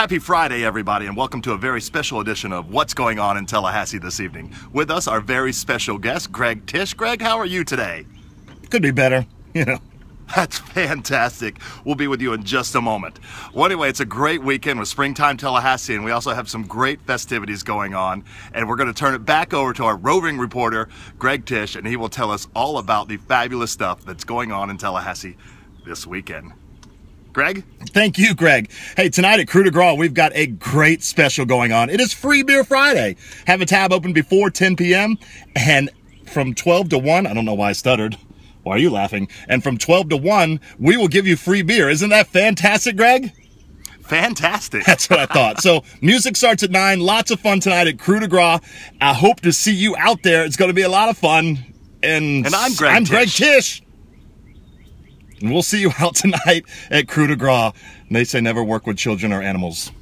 Happy Friday, everybody, and welcome to a very special edition of What's Going On in Tallahassee this evening. With us, our very special guest, Greg Tish. Greg, how are you today? Could be better, you know. That's fantastic. We'll be with you in just a moment. Well, anyway, it's a great weekend with Springtime Tallahassee, and we also have some great festivities going on. And we're going to turn it back over to our roving reporter, Greg Tish, and he will tell us all about the fabulous stuff that's going on in Tallahassee this weekend. Greg? Thank you, Greg. Hey, tonight at Krewe de Gras, we've got a great special going on. It is Free Beer Friday. Have a tab open before 10 p.m. and from 12 to 1, I don't know why I stuttered. Why are you laughing? And from 12 to 1, we will give you free beer. Isn't that fantastic, Greg? Fantastic. That's what I thought. So music starts at 9. Lots of fun tonight at Krewe de Gras. I hope to see you out there. It's going to be a lot of fun. And, And I'm Greg I'm Tish. Greg Tish. And we'll see you out tonight at Krewe de Gras. And they say never work with children or animals.